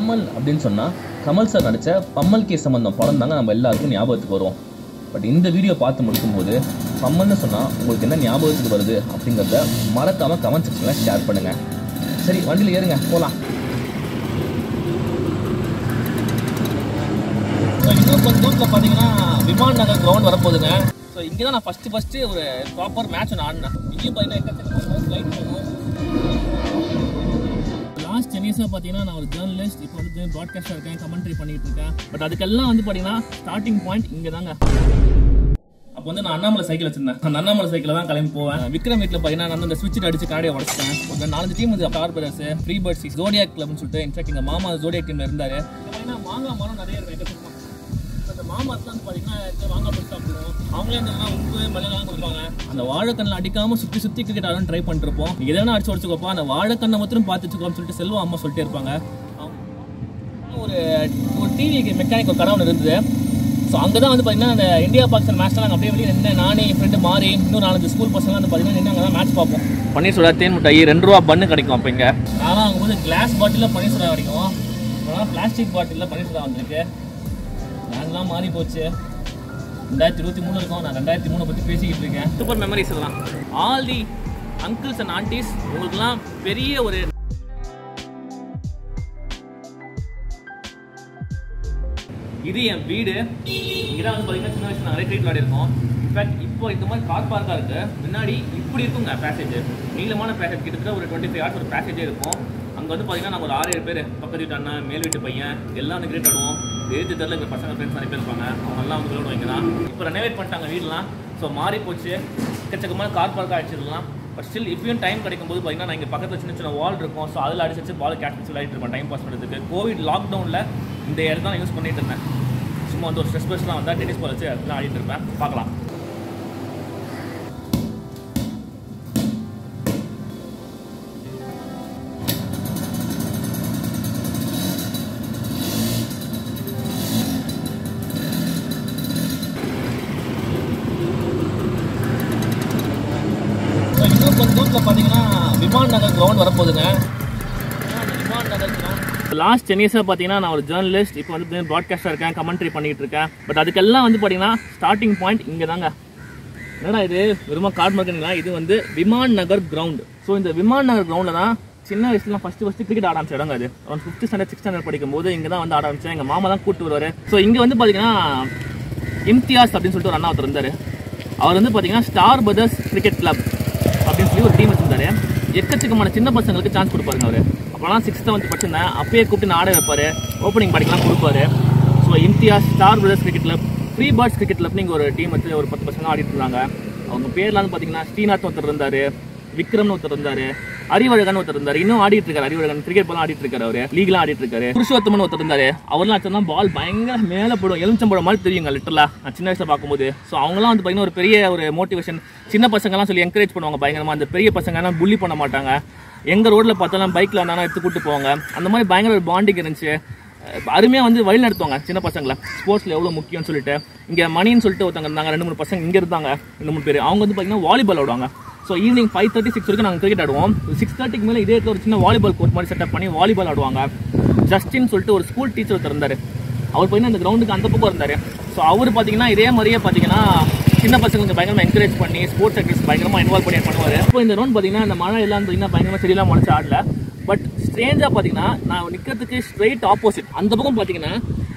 கமல் அப்படின்னு சொன்னால் கமல் சார் நடித்த பம்மல் கே சம்பந்தம் படம் தாங்க நம்ம எல்லாருக்கும் ஞாபகத்துக்கு வரும். பட் இந்த வீடியோ பார்த்து முடிக்கும்போது பம்மல்னு சொன்னால் உங்களுக்கு என்ன ஞாபகத்துக்கு வருது? அப்படிங்கிறத மறக்காமல் கமெண்ட் செக்ஷனில் ஷேர் பண்ணுங்கள் சரி வண்டியில் ஏறுங்க போகலாம் இன்னும் கொஞ்சம் தூரத்தில் பார்த்தீங்கன்னா விமான நகர் கிரவுண்ட் வரப்போகுதுங்க. ஸோ இங்கே தான் நான் ஃபஸ்ட்டு ஃபஸ்ட்டு ஒரு ப்ராப்பர் மேட்ச் ஒன்று ஆடினேன். இங்கேயும் பார்த்தீங்கன்னா ஃப்ளைட் போகும் லாஸ்ட் டென் இயர்ஸாக பார்த்தீங்கன்னா நான் ஒரு ஜேர்னலிஸ்ட் இப்போ வந்து ப்ராட்காஸ்டாக இருக்கேன் கமெண்ட்ரி பண்ணிட்டு இருக்கேன். பட் அதுக்கெல்லாம் வந்து பார்த்தீங்கன்னா ஸ்டார்டிங் பாயிண்ட் இங்கே தாங்க அப்போ வந்து நான் அண்ணாமலை சைக்கிள் வச்சிருந்தேன். அந்த அண்ணாமலை சைக்கிள் தான் கிளம்பி போவேன். விக்ரம் வீட்டில் பார்த்தீங்கன்னா நான் வந்து அந்த ஸ்விட்ச் அடிச்சு கடையை உடச்சிட்டேன். ஒரு நாலஞ்சு டீம் வந்து ஸ்டார் பிரதர்ஸ் ஃப்ரீ பேர்ட்ஸ் ஜோடியா கிளப்னு சொல்லிட்டு இன்ஃபேக்ட் எங்கள் மாமா ஜோடியா டீம்ல இருந்தார். ஏன்னா மாங்காய் மரம் நிறைய இருக்கு மாமரத்துல வந்து பார்த்தீங்கன்னா போட்டு சாப்பிடுவோம் அவங்களே இந்த இதெல்லாம் உப்பு மலையெல்லாம் கொடுப்பாங்க. அந்த வாழைக்கண்ணில் அடிக்காம சுற்றி சுற்றி கிரிக்கெட் ஆடணும் ட்ரை பண்ணிருப்போம். நீ எதனா அடிச்சு உடச்சுக்கோப்பா அந்த வாழைக்கண்ணை மட்டும் பார்த்து வச்சுக்கோன்னு சொல்லிட்டு செல்வம் அம்மா சொல்லிட்டே இருப்பாங்க. ஒரு ஒரு டிவி மெக்கானிக் ஒரு கடை ஒன்று இருந்தது. ஸோ அங்கே தான் வந்து பார்த்தீங்கன்னா அந்த இந்தியா பாகிஸ்தான் மேட்ச்லாம் நாங்கள் அப்படியே வெளியே நின்று நானே என் ஃப்ரெண்டு மாறி இன்னும் நாலஞ்சு ஸ்கூல் பசங்க வந்து பார்த்தீங்கன்னா நின்று அங்கே தான் மேட்ச் பார்ப்போம். பன்னீர் சோடா தேன் மிட்டாய் ரெண்டு ரூபா பண்ணு கிடைக்கும் அப்போ இங்கே. ஆனால் அங்கே வந்து கிளாஸ் பாட்டிலில் பன்னீர் சோடா கிடைக்கும். ஆனால் பிளாஸ்டிக் பாட்டிலில் பன்னீர் சோடா வந்திருக்கு. எல்லாம் மாறி போச்சு. ரெண்டாயிரத்தி இருபத்தி மூணு இருக்கும். நான் ரெண்டாயிரத்தி மூணு பற்றி பேசிக்கிட்டு இருக்கேன். சூப்பர் மெமரிஸ் எல்லாம் all the uncles and aunties உங்களுக்குலாம் பெரிய ஒரு இது என் வீடு. இங்கே வந்து பார்த்தீங்கன்னா சின்ன வயசு நிறைய கிரிக்கெட் விளையாடிருக்கோம் இன்ஃபேக்ட் இப்போ இந்த மாதிரி கார் பார்க்காக இருக்கு. முன்னாடி இப்படி இருக்குங்க பேசேஜ் நீளமான பேசேஜ் கிட்டத்தட்ட ஒரு டுவெண்ட்டி ஃபைவ் ஹவர்ஸ் ஒரு பேசேஜே இருக்கும். இங்கே வந்து பார்த்தீங்கன்னா நாங்கள் ஒரு ஆறு ஏழு பேர் பக்கத்து வீட்டு அண்ணன் மேல் வீட்டு பையன் எல்லாம் வந்து ஆடுவோம். எழுத்து தெரியல எங்கள் பசங்க ஃப்ரெண்ட்ஸ் நிறைய பேர் இருப்பாங்க. அவங்க எல்லாம் வந்து விளையாடுவாங்க தான் இப்போ ரெனோவேட் பண்ணிட்டாங்க வீடெலாம். ஸோ மாறி போச்சு. எக்கச்சக்கமான கார் பார்க்காக அடிச்சிடலாம் பட் ஸ்டில் இப்பயும் டைம் கிடைக்கும் போது பார்த்தீங்கன்னா நான் இங்கே பக்கத்தில் சின்ன சின்ன வால் இருக்கும். ஸோ அதில் அடிச்சு வச்சு பால் கேட்ச் வச்சு விளையாடிட்டு இருப்பேன் டைம் பாஸ் பண்ணுறதுக்கு கோவிட் லாக்டவுனில் இந்த இடத்த நான் யூஸ் பண்ணிட்டு இருந்தேன். சும்மா வந்து ஒரு ஸ்ட்ரெஸ் பஸ்லாம் வந்தால் டென்னிஸ் பால் வச்சு அதெல்லாம் ஆடிட்டு இருப்பேன். பார்க்கலாம். கொஞ்சம் தூரத்தில் பார்த்தீங்கன்னா விமான் நகர் கிரவுண்ட் வரப்போகுதுங்க விமான நகர் லாஸ்ட் டென் இயர்ஸில் பார்த்தீங்கன்னா நான் ஒரு ஜேர்னலிஸ்ட் இப்போ வந்து ப்ராட்காஸ்டாக இருக்கேன் கமெண்ட்ரி பண்ணிகிட்டு இருக்கேன். பட் அதுக்கெல்லாம் வந்து பார்த்தீங்கன்னா ஸ்டார்டிங் பாயிண்ட் இங்கே தாங்க என்னடா இது? வெறுமா கார்டு மார்க்கெட்டுங்களா இது வந்து விமான் நகர் கிரவுண்ட் ஸோ இந்த விமான் நகர் கிரவுண்டில் தான் சின்ன வயசுல ஃபஸ்ட்டு ஃபஸ்ட்டு கிரிக்கெட் ஆட ஆரம்பிச்ச இடங்க அது. அவன் ஃபிஃப்த் ஸ்டாண்டர்ட் சிக்ஸ் ஸ்டாண்டர்ட் படிக்கும் போது இங்கே தான் வந்து ஆட ஆரம்பிச்சேன். எங்கள் மாமா தான் கூட்டு வருவார். ஸோ இங்கே வந்து பார்த்தீங்கன்னா இம்தியாஸ் அப்படின்னு சொல்லிட்டு ஒரு அண்ணா ஒருத்தர் இருந்தார். அவர் வந்து பார்த்தீங்கன்னா ஸ்டார் பிரதர்ஸ் கிரிக்கெட் கிளப் அப்படின்னு சொல்லி ஒரு டீம் வச்சிருந்தாரு. எக்கச்சக்கமான சின்ன பசங்களுக்கு சான்ஸ் கொடுப்பாருங்க அவர். அப்போலாம் சிக்ஸ்த் வந்து படிச்சிருந்தேன். அப்பயே கூப்பிட்டு நான் ஆட வைப்பாரு. ஓப்பனிங் படிக்கலாம் கொடுப்பாரு. So Imtiaz Star Brothers Cricket Club Free Birds cricket கிளப்னு இங்கே ஒரு டீம் வச்சு ஒரு பத்து பசங்க ஆடிட்டு இருந்தாங்க. அவங்க பேர்லாம் வந்து பார்த்தீங்கன்னா ஸ்ரீநாத் ஒருத்தர் இருந்தார் விக்ரம்னு ஒருத்தர் இருந்தார். அறிவழகன் ஒருத்தர் இருந்தாரு. இன்னும் ஆடிட்டு இருக்காரு அறிவழகன். கிரிக்கெட் பால் ஆடிட்டு இருக்காரு அவரு. லீக்லாம் ஆடிட்டு இருக்காரு புருஷோத்தமன் ஒருத்தர் இருந்தாரு. அவர்லாம் அடிச்சா பால் பயங்கர மேல போடும். எலுமிச்சம்பழம் மாதிரி தெரியுங்க லிட்டரலா நான் சின்ன வயசுல பார்க்கும்போது. ஸோ அவங்கலாம் வந்து பார்த்தீங்கன்னா ஒரு பெரிய ஒரு மோட்டிவேஷன் சின்ன பசங்கலாம் சொல்லி என்கரேஜ் பண்ணுவாங்க பயங்கரமா. அந்த பெரிய பசங்கலாம் புள்ளி பண்ண மாட்டாங்க. எங்க ரோட்ல பார்த்தாலும் பைக்ல வந்தாலும் எடுத்து கூட்டு போவாங்க. அந்த மாதிரி பயங்கர ஒரு பாண்டிங் இருந்துச்சு. அருமையாக வந்து வழி நடத்துவாங்க சின்ன பசங்களை. ஸ்போர்ட்ஸில் எவ்வளோ முக்கியம்னு சொல்லிட்டு. இங்கே மணின்னு சொல்லிட்டு ஒருத்தங்க இருந்தாங்க. ரெண்டு மூணு பசங்க இங்கே இருந்தாங்க. ரெண்டு மூணு பேர். அவங்க வந்து பார்த்தீங்கன்னா வாலிபால் ஆடுவாங்க. So evening five thirty six வரைக்கும் நாங்கள் கிரிக்கெட் ஆடுவோம். சிக்ஸ் தேர்ட்டிக்கு மேலே இதே ஒரு சின்ன வாலிபால் கோர்ட் மாதிரி செட்டப் பண்ணி வாலிபால் ஆடுவாங்க. ஜஸ்டின் சொல்லிட்டு ஒரு ஸ்கூல் டீச்சர் ஒருத்தர் இருந்தார். அவர் பார்த்தீங்கன்னா அந்த கிரவுண்டுக்கு அந்த பக்கம் இருந்தார். ஸோ அவர் பார்த்தீங்கன்னா இதே மாதிரியே பார்த்தீங்கன்னா சின்ன பசங்களுக்கு பயங்கரமாக என்கரேஜ் பண்ணி ஸ்போர்ட்ஸ் ஆக்டிவிஸ் பயங்கரமாக இன்வால்வ் பண்ணி பண்ணுவார். இப்போ இந்த ரவுண்ட் பார்த்தீங்கன்னா இந்த மழை எல்லாம் பார்த்தீங்கன்னா பயங்கரமாக செடியெல்லாம் முளைச்சு ஆடல. பட் ஸ்ட்ரேஞ்சாக பார்த்தீங்கன்னா நான் நிற்கிறதுக்கு ஸ்ட்ரெயிட் ஆப்போசிட் அந்த பக்கம் பார்த்தீங்கன்னா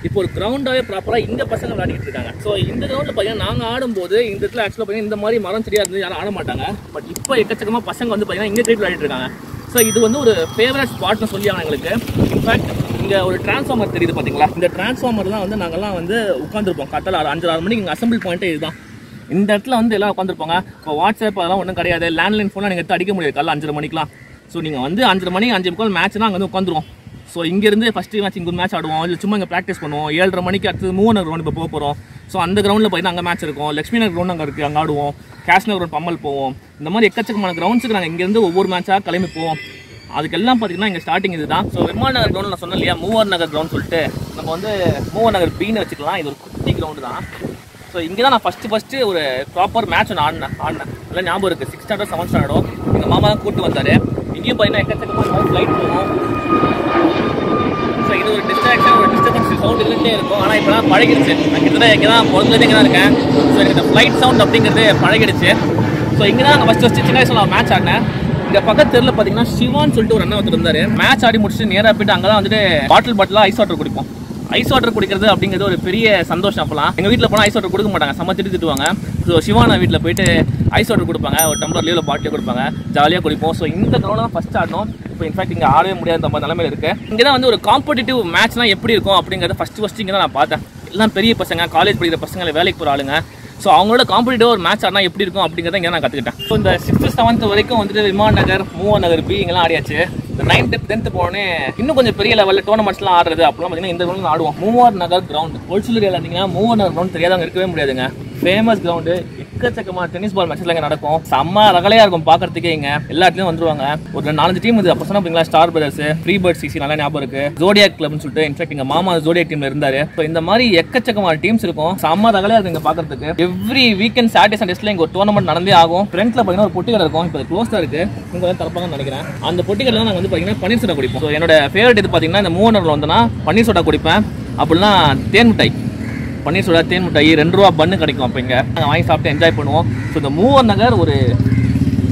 இப்போ ஒரு கிரவுண்டாகவே ப்ராப்பராக இந்த பசங்க விளையாடிட்டு இருக்காங்க. ஸோ இந்த கிரவுண்டில் பார்த்தீங்கன்னா நாங்கள் ஆடும்போது இந்த இடத்துல ஆக்சுவலாக பார்த்தீங்கன்னா இந்த மாதிரி மரம் செடியாக இருந்து யாரும் ஆட மாட்டாங்க பட் இப்போ எக்கச்சக்கமாக பசங்க வந்து பார்த்தீங்கன்னா இங்கே கிரிக்கெட் விளையாடிட்டு இருக்காங்க. ஸோ இது வந்து ஒரு ஃபேவரட் ஸ்பாட்னு சொல்லி எங்களுக்கு. இன்ஃபேக்ட் இங்கே ஒரு டிரான்ஸ்ஃபார்மர் தெரியுது பார்த்தீங்களா இந்த டிரான்ஸ்ஃபார்மர் தான் வந்து நாங்கள்லாம் வந்து உட்காந்துருப்போம் கட்டல ஆறு அஞ்சு ஆறு மணிக்கு இங்கே அசம்பிள் பாயிண்ட்டே இதுதான். இந்த இடத்துல வந்து எல்லாம் உட்காந்துருப்பாங்க இப்போ வாட்ஸ்அப் அதெல்லாம் ஒன்றும் கிடையாது. லேண்ட்லைன் ஃபோன்லாம் நீங்கள் எடுத்து அடிக்க முடியாது. காலைல அஞ்சரை மணிக்கெலாம் ஸோ நீங்கள் வந்து அஞ்சரை மணி அஞ்சு முக்கால் மேட்ச்னா அங்கே வந்து உட்காந்துருவோம் ஸோ இங்கேருந்து ஃபஸ்ட்டு மேட்ச் இங்கே ஒரு மேட்ச் ஆடுவோம். இல்லை சும்மா இங்கே ப்ராக்டிஸ் பண்ணுவோம். ஏழரை மணிக்கு அடுத்து மூணு கிரவுண்ட் இப்போ போக போகிறோம் ஸோ அந்த கிரவுண்டில் போய் அங்கே மேட்ச் இருக்கும். லட்சுமி நகர் கிரவுண்ட் அங்கே இருக்குது அங்கே ஆடுவோம். கேஷ் நகர் பம்மல் போவோம். இந்த மாதிரி எக்கச்சக்கமான கிரவுண்ட்ஸுக்கு நாங்கள் இங்கேருந்து ஒவ்வொரு மேட்சாக கிளம்பி போவோம். அதுக்கெல்லாம் பார்த்தீங்கன்னா இங்கே ஸ்டார்டிங் இதுதான். ஸோ விமான நகர் கிரவுண்ட் நான் சொன்னேன் இல்லையா? மூவர் நகர் கிரவுண்ட் சொல்லிட்டு. நம்ம வந்து மூவர் நகர் பீன்னு வச்சுக்கலாம். இது ஒரு குட்டி கிரவுண்டு தான். ஸோ இங்கே தான் நான் ஃபஸ்ட்டு ஃபஸ்ட்டு ஒரு ப்ராப்பர் மேட்ச் ஒன்று ஆடினேன் ஆடினேன். எல்லாம் ஞாபகம் இருக்குது சிக்ஸ் ஸ்டாண்டர்ட் செவன் ஸ்டாண்டர்டோ எங்கள் மாமா தான் கூப்பிட்டு வந்தார். இங்கேயும் பார்த்தீங்கன்னா எக்கச்சக்கமாக ஃப்ளைட் போகும். ஸோ இது ஒரு டிஸ்ட்ராக்ஷன் ஒரு டிஸ்டர்பன்ஸ் சவுண்ட் இருந்துகிட்டே இருக்கும். ஆனால் இப்போ தான் பழகிடுச்சு. நான் கிட்டத்தட்ட இங்கே தான் பிறந்தது இங்கே தான் இருக்கேன். ஸோ எனக்கு இந்த ஃப்ளைட் சவுண்ட் அப்படிங்கிறது பழகிடுச்சு. ஸோ இங்கே தான் ஃபஸ்ட்டு ஃபஸ்ட்டு சின்ன வயசில் நான் மேட்ச் ஆடினேன். இங்க பக்கத்து தெருல பாத்தீங்கன்னா சிவான்னு சொல்லிட்டு ஒரு அண்ணன் ஒருத்தர் இருந்தாரு. மேட்ச் ஆடி முடிச்சுட்டு நேரா போயிட்டு அங்கதான் வந்துட்டு பாட்டில் பாட்டிலா ஐஸ் வாட்டர் குடிப்போம். ஐஸ் வாட்டர் குடிக்கிறது அப்படிங்கிறது ஒரு பெரிய சந்தோஷம் அப்பலாம். எங்கள் வீட்டில் போனால் ஐஸ் வாட்டர் கொடுக்க மாட்டாங்க. செம்ம திட்டு திட்டுவாங்க. ஸோ சிவானா வீட்டில் போயிட்டு ஐஸ் வாட்டர் கொடுப்பாங்க. ஒரு டம்ளர் லீவில் பாட்டிலே கொடுப்பாங்க. ஜாலியாக குடிப்போம். ஸோ இந்த கிரௌண்ட் தான் ஃபஸ்ட் ஆடணும். இப்போ இன்ஃபேக்ட் இங்கே ஆடவே முடியாத மாதிரி நிலைமையில இருக்கு. இங்கே தான் வந்து ஒரு காம்படிட்டிவ் மேட்ச்னா எப்படி இருக்கும் அப்படிங்கிறது ஃபஸ்ட்டு ஃபர்ஸ்ட் இங்கே தான் நான் பார்த்தேன். எல்லாம் பெரிய பசங்க காலேஜ் படிக்கிற பசங்க வேலைக்கு போகிற ஆளுங்க. ஸோ அவங்களோட காம்படிட்டிவ் ஒரு மேட்ச் ஆனால் எப்படி இருக்கும் அப்படிங்கிறத இங்கே நான் கற்றுக்கிட்டேன் ஸோ இந்த சிக்ஸ்த் செவன்த் வரைக்கும் வந்துட்டு விமான நகர் மூவன் நகர் பி இங்கெல்லாம் ஆடியாச்சு. இந்த நைன்த்து டென்த்து போனே இன்னும் கொஞ்சம் பெரிய லெவலில் டோர்னமெண்ட்ஸ்லாம் ஆடுறது. அப்போலாம் பார்த்தீங்கன்னா இந்த கிரௌண்ட் ஆடுவோம். மூவார் நகர் கிரவுண்ட் ஒல்சூர் இருந்தீங்கன்னா மூவார் நகர் கிரவுண்ட் தெரியாதவங்க இருக்கவே முடியாதுங்க. ஃபேமஸ் கிரவுண்டு எக்கச்சக்கமான டென்னிஸ் பால் மேட்சஸ்ல இங்கே நடக்கும். செம்ம ரகலையாக இருக்கும் பாக்குறதுக்கே இங்க. எல்லா இடத்துலையும் வந்துருவாங்க. ஒரு நாலஞ்சு டீம் இது அப்போ சொன்னா Star Brothers Free Bird CC நல்லா ஞாபகம் இருக்கு. ஜோடியாக் கிளப்னு சொல்லிட்டு இன்ஃபேக்ட் எங்க மாமா ஜோடியா டீம்ல இருந்தாரு. ஸோ இந்த மாதிரி எக்கச்சக்கமான டீம்ஸ் இருக்கும். செம்ம ரகலையா இருக்கு இங்க பாக்குறதுக்கு. எவ்ரி வீக்கெண்ட் சாட்டர்டே சண்டேஸ்ல இங்க ஒரு டோர்னமெண்ட் நடந்தே ஆகும். ஃப்ரண்ட்ல பார்த்தீங்கன்னா ஒரு பொட்டி கடை இருக்கும். இப்போ க்ளோஸ் இருக்கு. இங்க வந்து திறப்பாங்கன்னு நினைக்கிறேன். அந்த பொட்டி கடையில் நாங்கள் வந்து பார்த்தீங்கன்னா பன்னீர் சோடா குடிப்போம் என்னோட ஃபேவரட் இது பாத்தீங்கன்னா இந்த வந்து நான் பன்னீர் சோடா குடிப்பேன். அப்படின்னா தேன் மிட்டாய். பன்னீர் சோடா தேன் மிட்டாய் ரெண்டு ரூபா பண்ணு கிடைக்கும் அப்போ இங்கே. நாங்கள் வாங்கி சாப்பிட்டு என்ஜாய் பண்ணுவோம். ஸோ இந்த மூவர் நகர் ஒரு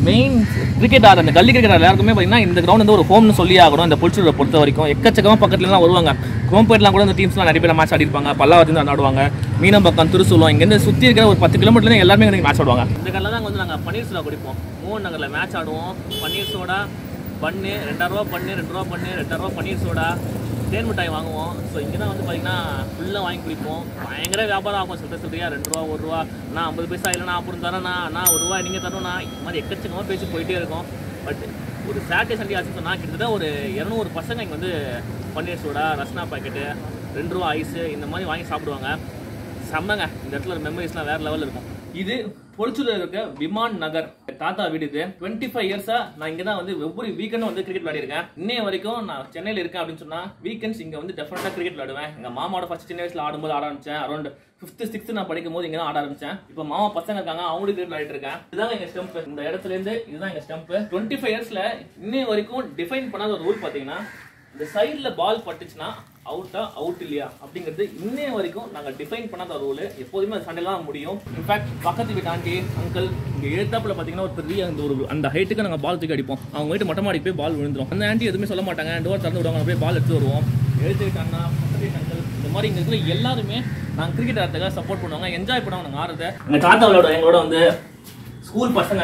மெயின் கிரிக்கெட் ஆடுற அந்த கல்லி கிரிக்கெட் எல்லாருக்குமே பார்த்தீங்கன்னா இந்த கிரௌண்ட் வந்து ஒரு ஹோம்னு சொல்லி ஆகணும். இந்த புல்ச்சூரை பொறுத்த வரைக்கும். எக்கச்சக்கமாக பக்கத்துலலாம் வருவாங்க. கோம்பேட்லாம் கூட இந்த டீம்ஸ்லாம் நிறைய பேர் மேட்ச் ஆடிருப்பாங்க. பல்லாவரத்துலேருந்து ஆடுவாங்க. மீனம்பக்கம் திருசூலம் இங்கேருந்து சுற்றி இருக்கிற ஒரு பத்து கிலோமீட்டர்லேருந்து எல்லாருமே எனக்கு மேட்ச் ஆடுவாங்க. இந்த கடையில் தான் வந்து நாங்கள் பன்னீர் சோடா குடிப்போம். மூணு நகரில் மேட்ச் ஆடுவோம். பன்னீர் சோடா பண்ணு ரெண்டாயிரரூவா பண்ணு ரெண்டு ரூபா பண்ணு ரெண்டாயிரரூவா பன்னீர் சோடா. தேன் மிட்டாய் வாங்குவோம். ஸோ இங்கே தான் வந்து பார்த்தீங்கன்னா ஃபுல்லாக வாங்கி குடிப்போம். பயங்கர வியாபாரம் ஆகும். சொல்கிற சொல்றியா ரெண்டு ரூபா ஒரு ரூபா. நான் ஐம்பது பைசா இல்லைனா அப்புறம் தரேண்ணா நான் ஒரு ரூபா நீங்கள் தரணும்னா இந்த மாதிரி எக்கச்சக்கமாக பேசி போயிட்டே இருக்கும். பட் ஒரு சாட்டர்டே சண்டே ஆச்சு சொன்னால் கிட்டத்தட்ட ஒரு இரநூறு பசங்க இங்கே வந்து பன்னீர் சூடா ரஸ்னா பாக்கெட்டு ரெண்டு ரூபா ஐஸு இந்த மாதிரி வாங்கி சாப்பிடுவாங்க. செம்மங்க. இந்த இடத்துல ஒரு மெமரிஸ்லாம் வேறு லெவலில் இருக்கும். இது பொலிச்சூர்ல இருக்க விமான் நகர். தாத்தா வீடு இது. டுவெண்ட்டி ஃபைவ் இயர்ஸா நான் இங்கே தான் வந்து ஒவ்வொரு வீக்கெண்டும் வந்து கிரிக்கெட் விளையாடிருக்கேன். இன்னைய வரைக்கும் நான் சென்னையில இருக்கேன் அப்படின்னு சொன்னா வீக்கெண்ட்ஸ் இங்க வந்து டெஃபினட்டா கிரிக்கெட் விளையாடுவேன். எங்க மாமாவோட ஃபர்ஸ்ட் சின்ன வயசுல ஆடும்போது ஆட ஆரம்பிச்சேன். அரௌண்ட் ஃபிஃப்த்து சிக்ஸ்த் நான் படிக்கும் போது இங்கே தான் ஆட ஆரம்பிச்சேன். இப்போ மாமா பசங்க இருக்காங்க அவங்களுக்கு கிரிக்கெட் விளையாடிட்டு இருக்கேன். இதுதான் எங்க ஸ்டெம்ப் இந்த இடத்துல இருந்து இதுதான் எங்க ஸ்டெம்ப் டுவெண்ட்டி ஃபைவ் இயர்ஸ்ல இன்னைய வரைக்கும் டிஃபைன் பண்ணாத ஒரு ரூல் பாத்தீங்கன்னா இந்த சைடில் பால் பட்டுச்சுன்னா அவுட்டா அவுட் இல்லையா? அப்படிங்கிறது இன்னைய வரைக்கும் நாங்கள் டிஃபைன் பண்ணாத ரூல் எப்போதுமே அது சண்டைலாம் முடியும். இன்ஃபேக்ட் பக்கத்து வீட்டு ஆண்டி அங்கிள் இங்கே எழுத்தாப்பில் பார்த்தீங்கன்னா ஒரு பெரிய அந்த ஒரு அந்த ஹைட்டுக்கு நாங்கள் பால் தூக்கி அடிப்போம். அவங்க வீட்டு மொட்டை மாடி போய் பால் விழுந்துரும். அந்த ஆண்டி எதுவுமே சொல்ல மாட்டாங்க. டோர் திறந்து விடுவாங்க. போய் பால் எடுத்து வருவோம். எழுத்து பக்கத்து வீட்டு அங்கிள் இந்த மாதிரி இங்கே இருக்கிற எல்லாருமே நாங்கள் கிரிக்கெட் ஆடுறதுக்காக சப்போர்ட் பண்ணுவாங்க. என்ஜாய் பண்ணுவாங்க நாங்க ஆடுறத. எங்கள் தாத்தா விளையாடுவோம் எங்களோட வந்து ஸ்கூல் பசங்க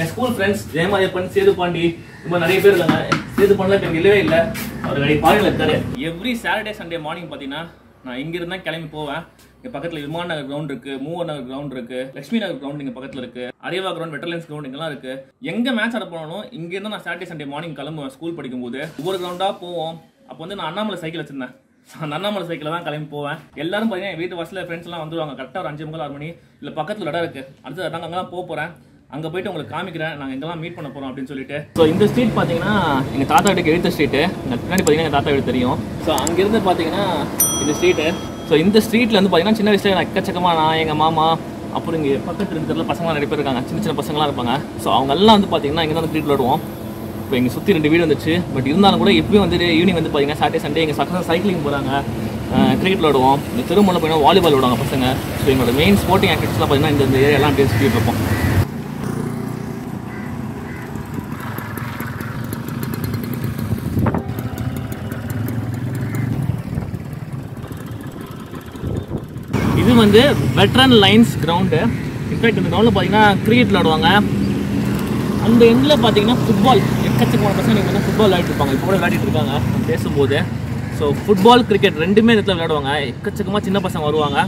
என் ஸ்கூல் ஃப்ரெண்ட்ஸ் ஜெயமாயப்பன் சேது பாண்டி இந்த மாதிரி நிறைய பேர் இருக்காங்க. சேது பாண்டிலாம் இப்போ இல்லவே இல்லை. அவர் வெளியே இருக்காரு எவ்ரி சாட்டர்டே சண்டே மார்னிங் பார்த்தீங்கன்னா நான் இங்கிருந்தா கிளம்பி போவேன். இங்கே பக்கத்தில் விமான நகர் கிரவுண்ட் இருக்கு மூவர் நகர் கிரவுண்ட் இருக்கு லட்சுமி நகர் கிரவுண்ட் இங்கே பக்கத்தில் இருக்கு அரியவா கிரவுண்ட் வெட்டர்லைன்ஸ் கிரவுண்ட் இங்கெல்லாம் இருக்கு. எங்கே மேட்ச் ஆட போனாலும் இங்கேருந்து நான் சாட்டர்டே சண்டே மார்னிங் கிளம்புவேன் ஸ்கூல் படிக்கும்போது. ஒவ்வொரு கிரவுண்டாக போவோம். அப்போ வந்து நான் அண்ணாமலை சைக்கிள் வச்சிருந்தேன். அந்த அண்ணாமலை சைக்கிள் தான் கிளம்பி போவேன். எல்லாரும் பார்த்தீங்கன்னா என் வீட்டு வாசலில் ஃப்ரெண்ட்ஸ் எல்லாம் வந்துருவாங்க. கரெக்டாக ஒரு அஞ்சு முக்கால் ஆறு மணி. இல்லை பக்கத்தில் இடம் இருக்கு. அடுத்து அதாங்க அங்கே தான் போக போகிறேன் அங்கே போயிட்டு உங்களுக்கு காமிக்கிறேன். நாங்கள் எங்கெல்லாம் மீட் பண்ண போகிறோம் அப்படின்னு சொல்லிட்டு. ஸோ இந்த ஸ்ட்ரீட் பார்த்தீங்கன்னா எங்கள் தாத்தா வீட்டுக்கு எழுத்த ஸ்ட்ரீட்டு பின்னாடி பார்த்தீங்கன்னா எங்கள் தாத்தா வீடு தெரியும். ஸோ அங்கேருந்து பார்த்தீங்கன்னா இந்த ஸ்ட்ரீட்டு ஸோ இந்த ஸ்ட்ரீட்டில் வந்து பார்த்தீங்கன்னா சின்ன வயசுல நான் எக்கச்சக்கமாக நான் எங்கள் மாமா அப்புறம் இங்கே பக்கத்து இருக்கிற பசங்களாம் நிறைய பேர் இருக்காங்க. சின்ன சின்ன பசங்களாம் இருப்பாங்க. ஸோ அவங்க எல்லாம் வந்து பார்த்தீங்கன்னா இங்கே தான் ஸ்ட்ரீட் விளாடுவோம் இப்போ எங்கள் சுற்றி ரெண்டு வீடு வந்துச்சு. பட் இருந்தாலும் கூட எப்பயும் வந்து ஈவினிங் வந்து பார்த்தீங்கன்னா சாட்டர்டே சண்டே எங்கள் சக்கரம் சைக்கிளிங் போகிறாங்க கிரிக்கெட் விளாடுவோம் இந்த திருமணம் போயினா வாலிபால் விடுவாங்க பசங்க. ஸோ எங்களோட மெயின் ஸ்போர்ட்டிங் ஆக்டிவிட்டிஸ்லாம் பார்த்தீங்கன்னா இந்த இந்த ஏரியாலாம் அப்படியே சுற்றிட்டு இருப்போம். இது வந்து வெட்ரன் லைன்ஸ் கிரவுண்டு இன்ஃபேக்ட் இந்த கிரவுண்டில் பார்த்தீங்கன்னா கிரிக்கெட் விளாடுவாங்க அந்த எண்டில் பார்த்தீங்கன்னா ஃபுட்பால் எக்கச்சக்கமான பசங்க நீங்கள் வந்து ஃபுட்பால் விளையாடிட்டு இருப்பாங்க. இப்போ கூட விளையாடிட்டு இருக்காங்க. பேசும்போது. ஸோ ஃபுட்பால் கிரிக்கெட் ரெண்டுமே இடத்துல விளையாடுவாங்க. எக்கச்சக்கமாக சின்ன பசங்க வருவாங்க.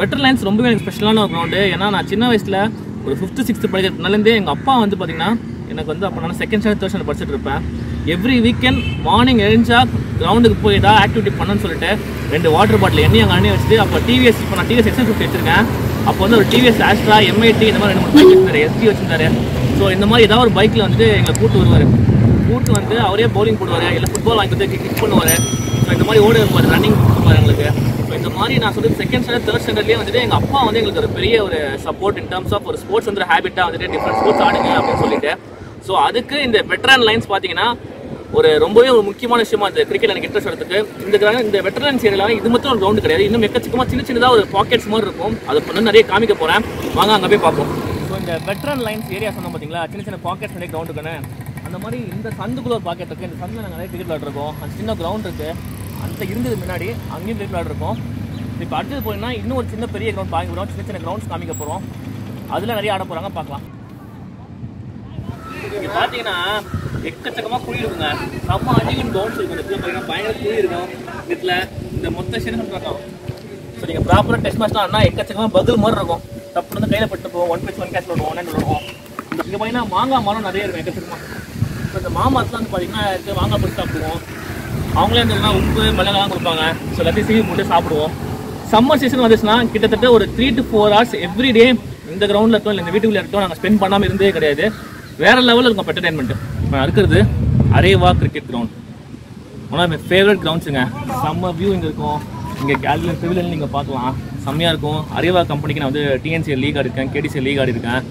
வெட்டர் லைன்ஸ் ரொம்பவே எனக்கு ஸ்பெஷலான ஒரு கிரவுண்டு ஏன்னா நான் சின்ன வயசில் ஒரு ஃபிஃப்த்து சிக்ஸ்த்து படிக்கிறதுனாலேருந்தே எங்கள் அப்பா வந்து பார்த்தீங்கன்னா எனக்கு வந்து அப்போ நான் செகண்ட் ஸ்டாண்டர்ட் தேர்ட் ஸ்டாண்டர்ட் படிச்சுட்டு இருப்பேன். எவ்ரி வீக்கெண்ட் மார்னிங் எழுந்தா கிரவுண்டுக்கு போய் ஏதாவது ஆக்டிவிட்டி பண்ணணும்னு சொல்லிட்டு ரெண்டு வாட்டர் பாட்டில் எண்ணெய் அங்கே அண்ணே வச்சுட்டு அப்போ டிவிஎஸ் இப்போ நான் டிவிஎஸ் எக்ஸன் ஃபிஃப்டி வச்சிருக்கேன். அப்போ வந்து ஒரு டிவிஎஸ் ஆஸ்ட்ரா எம்ஐடி இந்த மாதிரி ரெண்டு மூணு பைக் வச்சிருந்தாரு எஸ்டி வச்சிருந்தாரு. ஸோ இந்த மாதிரி ஏதாவது ஒரு பைக்கில் வந்து எங்களை கூட்டு வருவார். கூட்டு வந்து அவரே பவுலிங் போடுவார் இல்லை ஃபுட்பால் வாங்கி வந்து கிக் பண்ணுவார். ஸோ இந்த மாதிரி ஓடி இருப்பார் ரன்னிங் கொடுப்பார் எங்களுக்கு. ஸோ இந்த மாதிரி நான் சொல்லி செகண்ட் ஸ்டாண்டர்ட் தேர்ட் ஸ்டாண்டர்ட்லேயே வந்துட்டு எங்கள் அப்பா வந்து எங்களுக்கு ஒரு பெரிய ஒரு சப்போர்ட் இன் டர்ம்ஸ் ஆஃப் ஒரு ஸ்போர்ட்ஸ் வந்து ஹேபிட்டாக வந்துட்டு டிஃப்ரெண்ட் ஸ்போர்ட்ஸ் ஆடுங்க அப்படின்னு சொல்லிட்டு. ஸோ அதுக்கு இந்த வெட்ரான் லைன்ஸ் பார்த்தீங்கன்னா ஒரு ரொம்பவே ஒரு முக்கியமான விஷயமா இந்த கிரிக்கெட் எனக்கு இன்ட்ரெஸ்ட் வரதுக்கு இந்த கிரக இந்த வெட்டரன்ஸ் ஏரியாவில் இது மட்டும் ஒரு கிரவுண்ட் கிடையாது. இன்னும் எக்கச்சக்கமாக சின்ன சின்னதாக ஒரு பாக்கெட்ஸ் மாதிரி இருக்கும். அதை பண்ண நிறைய காமிக்க போகிறேன் வாங்க அங்கே போய் பார்ப்போம். ஸோ இந்த வெட்டரன் லைன்ஸ் ஏரியா சொன்னோம் பார்த்தீங்களா சின்ன சின்ன பாக்கெட்ஸ் நிறைய கிரவுண்ட் இருக்குன்னு அந்த மாதிரி இந்த சந்துக்குள்ள ஒரு பாக்கெட் இருக்குது இந்த சந்தில் நாங்கள் நிறைய கிரிக்கெட் விளாட்ருக்கோம் அந்த சின்ன கிரவுண்ட் இருக்குது அந்த இருந்தது முன்னாடி அங்கேயும் கிரிக்கெட் விளாட்ருக்கோம் இப்போ அடுத்தது போயின்னா இன்னும் ஒரு சின்ன பெரிய கிரவுண்ட் பார்க்க போகிறோம் சின்ன சின்ன கிரவுண்ட்ஸ் காமிக்க போகிறோம் அதில் நிறைய ஆட போகிறாங்க பார்க்கலாம். இங்க பாத்தீங்கன்னா எக்கச்சக்கமா குழி இருக்குங்க நம்ம அதிகம் பவுன்ஸ் இருக்கும் இந்த இடத்துல பாத்தீங்கன்னா பயங்கர குழி இருக்கும் இந்த இந்த மொத்த ஷெடியூல் இருக்கும் ஸோ நீங்கள் ப்ராப்பராக டெஸ்ட் மேட்ச்லாம் ஆனால் எக்கச்சக்கமா பதில் மாதிரி இருக்கும். தப்பு வந்து கையில் பட்டு போவோம். ஒன் பிளஸ் ஒன் கேஷ் விடுவோம். ஒன் விடுவோம். இங்கே பார்த்தீங்கன்னா மாங்காய் மரம் நிறைய இருக்கும் எக்கச்சக்கமா. ஸோ இந்த மாமரத்தில் வந்து பார்த்தீங்கன்னா மாங்காய் பிடிச்சி சாப்பிடுவோம். அவங்களே இருந்ததுன்னா உப்பு மிளகாலாம் கொடுப்பாங்க. ஸோ எல்லாத்தையும் சீவி போட்டு சாப்பிடுவோம். சம்மர் சீசன் வந்துச்சுன்னா கிட்டத்தட்ட ஒரு three to four hours every day இந்த கிரவுண்டில் இருக்கோம். இல்லை இந்த வீட்டுக்குள்ளே இருக்கோம். நாங்கள் ஸ்பெண்ட் பண்ணாமல் இருந்தே கிடையாது. வேற லெவலில் இருக்கும் என்டர்டைன்மெண்ட் இப்போ நான் இருக்கிறது Areva cricket ground one of my favourite கிரவுண்ட்ஸுங்க செம்ம வியூ இங்கே இருக்கும். இங்கே கேலரி சிவிலில் நீங்கள் பார்க்கலாம். செம்மையாக இருக்கும். அரேவா கம்பெனிக்கு நான் வந்து டிஎன்சி லீக் ஆடிருக்கேன் கேடிசி லீக் ஆடிருக்கேன்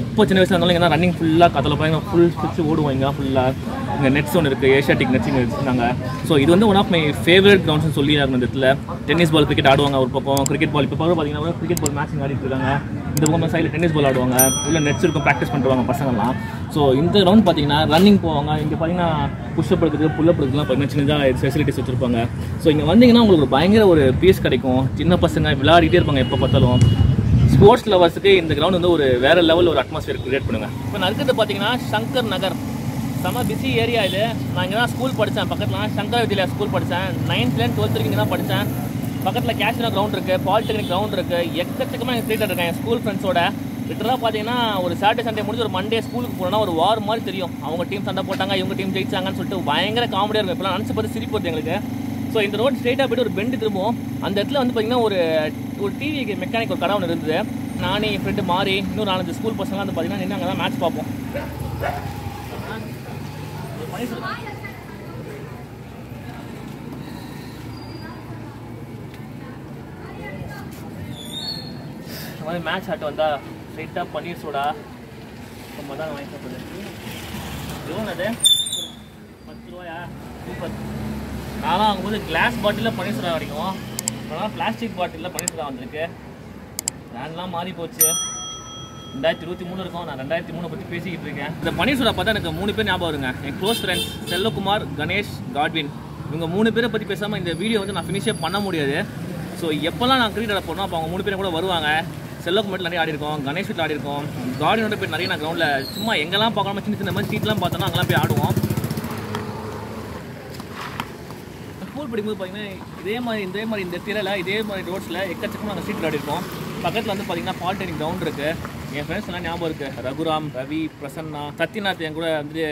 எப்போ சின்ன வயசில் இருந்தாலும் இங்கே ரன்னிங் ஃபுல்லாக கத்தில் பாருங்க ஃபுல் ஸ்விட்ச் ஓடுவோம் இங்கே ஃபுல்லாக இங்கே நெட்ஸ் ஒன்று இருக்குது ஏஷியாட்டிக் நெட்ஸ் இங்கே வச்சுருந்தாங்க ஸோ இது வந்து ஒன் ஆஃப் மை ஃபேவரட் கிரவுண்ட்ஸ்னு சொல்லி இந்த இடத்துல. டென்னிஸ் பால் கிரிக்கெட் ஆடுவாங்க ஒரு பக்கம் கிரிக்கெட் பால் இப்போ பார்க்க பார்த்தீங்கன்னா கிரிக்கெட் பால் மேட்ச் ஆடிட்டு இருக்காங்க. இந்த பக்கம் சைடில் டென்னிஸ் பால் ஆடுவாங்க. உள்ள நெட்ஸ் இருக்கும் ப்ராக்டிஸ் பண்ணுவாங்க பசங்கள்லாம். ஸோ இந்த கிரவுண்ட் பார்த்தீங்கன்னா ரன்னிங் போவாங்க. இங்கே பார்த்தீங்கன்னா புஷ்அப் எடுக்கிறதுக்கு புல்லப் எடுக்கலாம் பார்த்தீங்கன்னா சின்னதாக ஃபெசிலிட்டிஸ் வச்சிருப்பாங்க. ஸோ இங்கே வந்தீங்கன்னா உங்களுக்கு ஒரு பயங்கர ஒரு பீஸ் கிடைக்கும். சின்ன பசங்க விளையாடிட்டே இருப்பாங்க எப்போ பார்த்தாலும். ஸ்போர்ட்ஸ் லவர்ஸுக்கு இந்த கிரவுண்ட் வந்து ஒரு வேற லெவல் ஒரு அட்மாஸ்ஃபியர் கிரியேட் பண்ணுங்கள் இப்போ நான் இருக்கிறது பார்த்தீங்கன்னா சங்கர் நகர். செம பிஸி ஏரியா இது. நான் இங்கே தான் ஸ்கூல் படித்தேன் பக்கத்தில் சங்கர் வித்யாலயா ஸ்கூல் படித்தேன் நைன்த்லேருந்து டுவெல்த் வரைக்கும் இங்கே தான் படித்தேன் பக்கத்தில் கேஷ்னா கிரவுண்ட் இருக்குது பாலிடெக்னிக் கிரவுண்ட் இருக்குது எக்கச்சக்கமாக எனக்கு க்ரியேட்டர் இருக்கேன். என் ஸ்கூல் ஃப்ரெண்ட்ஸோட லிட்டராக பார்த்தீங்கன்னா ஒரு சாட்டர்டே சண்டே முடிஞ்சு ஒரு மண்டே ஸ்கூலுக்கு போனோம்னா ஒரு வார் மாதிரி தெரியும். அவங்க டீம் சண்டை போட்டாங்க இவங்க டீம் ஜெயிச்சாங்கன்னு சொல்லிட்டு பயங்கர காமெடியாக இருக்கும். இப்போலாம் நினச்சி பார்த்து சிரிப்பு வருது எங்களுக்கு. ஸோ இந்த ரோட் ஸ்ட்ரெயிட்டாக போய்ட்டு ஒரு பெண்டு திரும்பும் அந்த இடத்துல வந்து பார்த்தீங்கன்னா ஒரு ஒரு டிவி மெக்கானிக் ஒரு கடை ஒன்று இருந்தது. நானே என் ஃப்ரெண்டு மாறி இன்னொரு நாலஞ்சு ஸ்கூல் பசங்களாம் வந்து பார்த்தீங்கன்னா நின்று அங்கே தான் மேட்ச் பார்ப்போம். இந்த மாதிரி மேட்ச் ஆட்டு வந்தா ஸ்ட்ரைட்டாக பன்னீர் சோடா. ரொம்ப தான் வாங்கி சாப்பிடுது எவ்வளோ அது பத்து ரூபாயா? சூப்பர் நானும் வாங்கும்போது கிளாஸ் பாட்டிலில் பன்னீர் சோடா கிடைக்கும். ஆனால் பிளாஸ்டிக் பாட்டிலில் பன்னீர் சோடா வந்திருக்கு. பிராண்ட்லாம் மாறி போச்சு ரெண்டாயிரத்தி இருபத்தி மூணு இருக்கும். நான் ரெண்டாயிரத்தி மூணு பற்றி பேசிக்கிட்டு இருக்கேன். இந்த பன்னீர் பார்த்தா எனக்கு மூணு பேர் ஞாபகம் வருங்க. என் close friends Chellakumar Ganesh Godwin. இவங்க மூணு பேரை பற்றி பேசாமல் இந்த வீடியோ வந்து நான் ஃபினிஷே பண்ண முடியாது. ஸோ எப்போல்லாம் நான் கிரிக்கெட் ஆட போனோம் அப்போ அவங்க மூணு பேரும் கூட வருவாங்க. செல்லகுமார் நிறைய ஆடி இருக்கோம் கணேஷ் வீட்டில் ஆடி இருக்கோம் கார்டினோட போய் நிறைய நான் கிரௌண்டில் சும்மா எங்கெல்லாம் பார்க்காம சின்ன சின்ன மாதிரி சீட்லாம் பார்த்தோன்னா அங்கெல்லாம் போய் ஆடுவோம். ஸ்கூல் படிக்கும்போது பார்த்தீங்கன்னா இதே மாதிரி இதே மாதிரி இந்த திரையில் இதே மாதிரி ரோட்ஸில் எக்கச்சக்கமாக நாங்கள் சீட் ஆடிருக்கோம் பக்கத்தில் வந்து பார்த்தீங்கன்னா பாலிடெக்னிக் கிரவுண்ட் இருக்குது என் ஃப்ரெண்ட்ஸ் எல்லாம் ஞாபகம் இருக்குது ரகுராம் ரவி பிரசன்னா சத்யநாத் என் கூட வந்து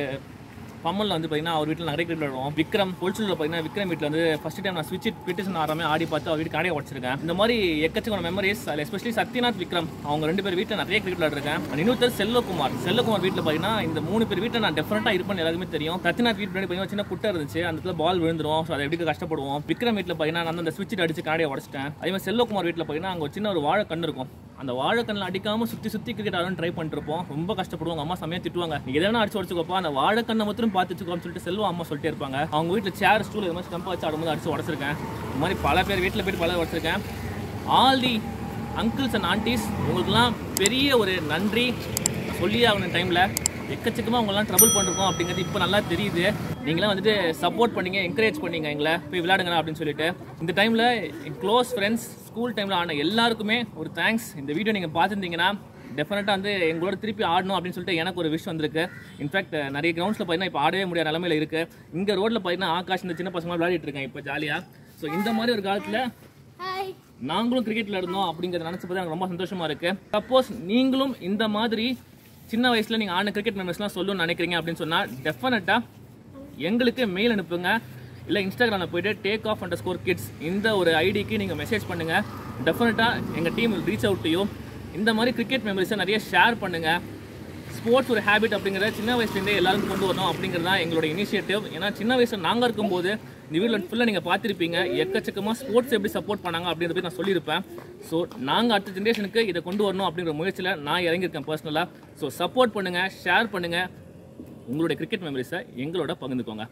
பம்மலில் வந்து பார்த்தீங்கன்னா அவர் வீட்டில் நிறைய கிரிக்கெட் விளையாடுவோம். விக்ரம் பொல்சூரில் பார்த்தீங்கன்னா விக்ரம் வீட்டில் வந்து ஃபஸ்ட் டைம் நான் ஸ்விட்ச் பிட்டிஷன் ஆறாமே ஆடி பார்த்து அவர் வீட்டு கடையை உடச்சிருக்கேன். இந்த மாதிரி எக்கச்சக்கான மெமரிஸ் அதில் எஸ்பெஷலி சத்யநாத் விக்ரம் அவங்க ரெண்டு பேர் வீட்டில் நிறைய கிரிக்கெட் விளையாடுறேன் இன்னொருத்தர் செல்வகுமார். செல்வகுமார் வீட்டில் பார்த்தீங்கன்னா இந்த மூணு பேர் வீட்டில் நான் டெஃபரெண்டாக இருப்பேன் எல்லாருமே தெரியும். சத்யநாத் வீட்டு பின்னாடி பார்த்தீங்கன்னா சின்ன குட்டை இருந்துச்சு. அந்த இடத்துல பால் விழுந்துரும். ஸோ அதை எப்படி கஷ்டப்படுவோம். விக்ரம் வீட்டில் பார்த்தீங்கன்னா நான் அந்த ஸ்விட்ச் அடிச்சு கடையை உடச்சிட்டேன். அதே மாதிரி செல்வகுமார் வீட்டில் பார்த்தீங்கன்னா அங்கே சின்ன ஒரு வாழை கண்ணு இருக்கும். அந்த வாழைக்கண்ணில் அடிக்காமல் சுற்றி சுற்றி கிரிக்கெட் ஆடணும் ட்ரை பண்ணிருப்போம் ரொம்ப கஷ்டப்படுவாங்க அம்மா செம்மையாக திட்டுவாங்க. நீ எதனா அடிச்சு உடச்சுக்கோப்பா அந்த வாழைக்கண்ணை மட்டும் பார்த்து வச்சுக்கோன்னு சொல்லிட்டு செல்வம் அம்மா சொல்லிட்டே இருப்பாங்க. அவங்க வீட்டில் சேர் ஸ்டூல் இது மாதிரி ஸ்டம்ப் வச்சு ஆடும்போது அடிச்சு உடச்சிருக்கேன். இந்த மாதிரி பல பேர் வீட்டில் போயிட்டு பல உடச்சிருக்கேன். All the uncles and aunties உங்களுக்குலாம் பெரிய ஒரு நன்றி. சொல்லியே ஆகணும் டைமில் எக்கச்சக்கமாக அவங்களாம் ட்ரபிள் பண்ணிருக்கோம் அப்படிங்கிறது இப்போ நல்லா தெரியுது. நீங்களாம் வந்துட்டு சப்போர்ட் பண்ணீங்க என்கரேஜ் பண்ணீங்க எங்களை. போய் விளையாடுங்க அப்படின்னு சொல்லிட்டு. இந்த டைமில் என் க்ளோஸ் ஃப்ரெண்ட்ஸ் ஸ்கூல் டைமில் ஆன எல்லாருக்குமே ஒரு தேங்க்ஸ் இந்த வீடியோ நீங்கள் பார்த்துருந்தீங்கன்னா டெஃபினட்டாக வந்து எங்களோட திருப்பி ஆடணும் அப்படின்னு சொல்லிட்டு எனக்கு ஒரு விஷ் வந்திருக்கு. இன்ஃபேக்ட் நிறைய கிரவுண்ட்ஸில் பார்த்தீங்கன்னா இப்போ ஆடவே முடியாத நிலமையில இருக்குது இங்கே ரோட்டில் பார்த்தீங்கன்னா ஆகாஷ் இந்த சின்ன பசங்க விளையாடிட்டு இருக்கேன் இப்போ ஜாலியாக ஸோ இந்த மாதிரி ஒரு காலத்தில் நாங்களும் கிரிக்கெட் விளையாடணும் அப்படிங்கிறத நினச்சி பார்த்து எனக்கு ரொம்ப சந்தோஷமா இருக்கு. சப்போஸ் நீங்களும் இந்த மாதிரி சின்ன வயசில் நீங்கள் ஆன கிரிக்கெட் மெமரிஸ்லாம் சொல்லணும்னு நினைக்கிறீங்க அப்படின்னு சொன்னால் டெஃபினட்டாக எங்களுக்கு மெயில் அனுப்புங்க. இல்லை இன்ஸ்டாகிராமில் போயிட்டு tag of under score kids இந்த ஒரு ஐடிக்கு நீங்கள் மெசேஜ் பண்ணுங்கள் டெஃபினட்டாக எங்கள் டீம் ரீச் அவுட் யூ இந்த மாதிரி கிரிக்கெட் மெமரிஸை நிறைய ஷேர் பண்ணுங்கள் ஸ்போர்ட்ஸ் ஒரு ஹேபிட் அப்படிங்கிறத சின்ன வயசுலேருந்தே எல்லாருக்கும் கொண்டு வரணும் அப்படிங்கிறது தான் எங்களோட இனிஷியேட்டிவ் ஏன்னா சின்ன வயசில் நாங்கள் இருக்கும்போது இந்த ஃபுல்லாக நீங்கள் பார்த்துருப்பீங்க. எக்கச்சக்கமாக ஸ்போர்ட்ஸ் எப்படி சப்போர்ட் பண்ணாங்க அப்படின்றத நான் சொல்லியிருப்பேன். ஸோ நாங்கள் அடுத்த ஜென்ரேஷனுக்கு இதை கொண்டு வரணும் அப்படிங்கிற முயற்சியில் நான் இறங்கியிருக்கேன் பர்சனலாக ஸோ சப்போர்ட் பண்ணுங்கள் ஷேர் பண்ணுங்கள் உங்களுடைய கிரிக்கெட் மெமரிஸை எங்களோட பகிர்ந்துக்கோங்க.